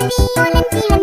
Violent, violent.